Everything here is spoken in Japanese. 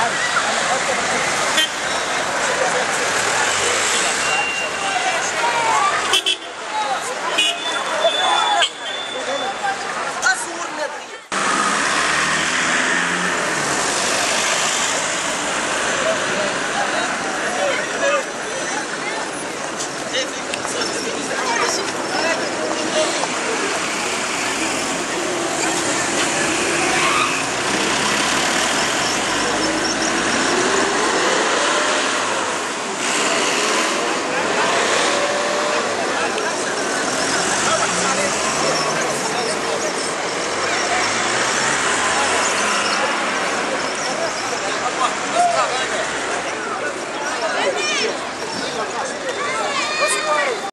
はい。